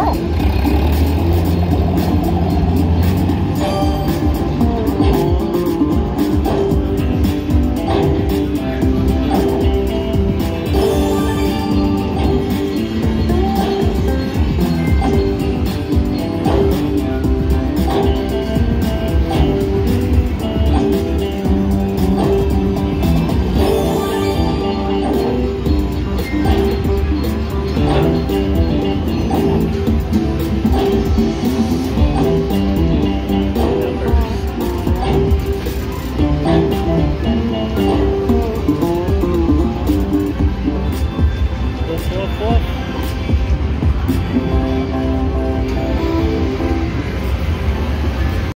Oh! fourth.